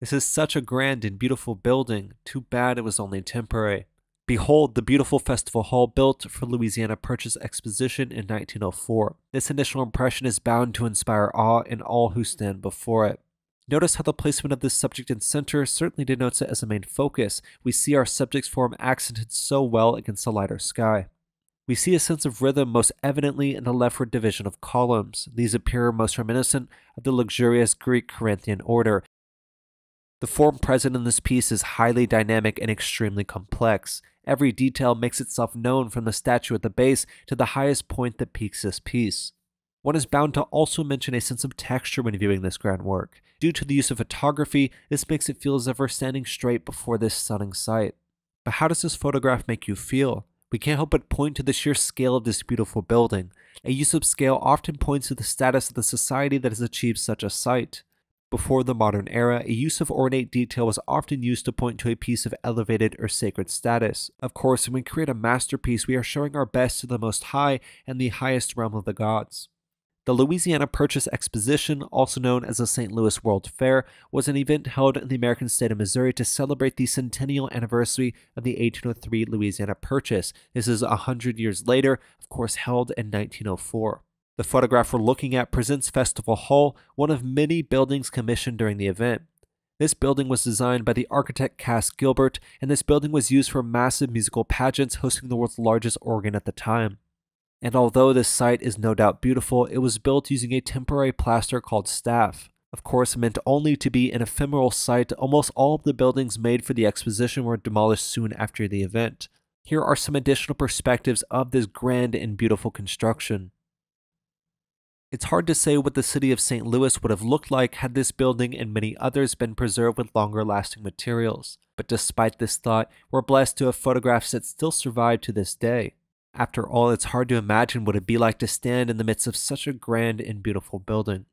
This is such a grand and beautiful building, too bad it was only temporary. Behold the beautiful festival hall built for Louisiana Purchase Exposition in 1904. This initial impression is bound to inspire awe in all who stand before it. Notice how the placement of this subject in center certainly denotes it as a main focus. We see our subject's form accented so well against the lighter sky. We see a sense of rhythm most evidently in the leftward division of columns. These appear most reminiscent of the luxurious Greek Corinthian order. The form present in this piece is highly dynamic and extremely complex. Every detail makes itself known from the statue at the base to the highest point that peaks this piece. One is bound to also mention a sense of texture when viewing this grand work. Due to the use of photography, this makes it feel as if we're standing straight before this stunning sight. But how does this photograph make you feel? We can't help but point to the sheer scale of this beautiful building. A use of scale often points to the status of the society that has achieved such a sight. Before the modern era, a use of ornate detail was often used to point to a piece of elevated or sacred status. Of course, when we create a masterpiece, we are showing our best to the Most High and the highest realm of the gods. The Louisiana Purchase Exposition, also known as the St. Louis World Fair, was an event held in the American state of Missouri to celebrate the centennial anniversary of the 1803 Louisiana Purchase. This is a hundred years later, of course, held in 1904. The photograph we're looking at presents Festival Hall, one of many buildings commissioned during the event. This building was designed by the architect Cass Gilbert, and this building was used for massive musical pageants hosting the world's largest organ at the time. And although this site is no doubt beautiful, it was built using a temporary plaster called staff. Of course, meant only to be an ephemeral site, almost all of the buildings made for the exposition were demolished soon after the event. Here are some additional perspectives of this grand and beautiful construction. It's hard to say what the city of St. Louis would have looked like had this building and many others been preserved with longer lasting materials. But despite this thought, we're blessed to have photographs that still survive to this day. After all, it's hard to imagine what it'd be like to stand in the midst of such a grand and beautiful building.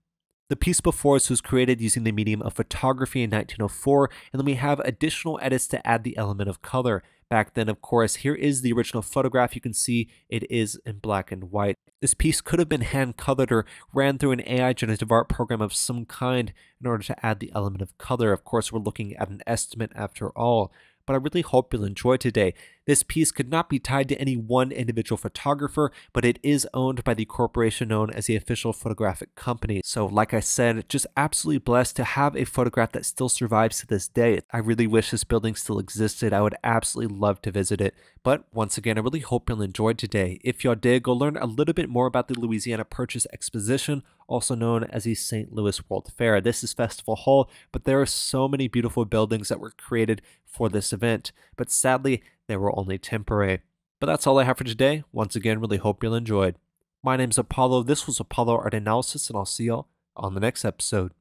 The piece before us was created using the medium of photography in 1904, and then we have additional edits to add the element of color. Back then, of course, here is the original photograph. You can see it is in black and white. This piece could have been hand colored or ran through an AI generative art program of some kind in order to add the element of color. Of course, we're looking at an estimate after all but I really hope you'll enjoy today. This piece could not be tied to any one individual photographer, but it is owned by the corporation known as the Official Photographic Company. So, like I said, just absolutely blessed to have a photograph that still survives to this day. I really wish this building still existed. I would absolutely love to visit it. But once again, I really hope you'll enjoy today. If y'all did, go learn a little bit more about the Louisiana Purchase Exposition, also known as the St. Louis World Fair. This is Festival Hall, but there are so many beautiful buildings that were created for this event, but sadly, they were only temporary. But that's all I have for today. Once again, really hope you'll enjoyed. My name's Apollo. This was Apollo Art Analysis, and I'll see y'all on the next episode.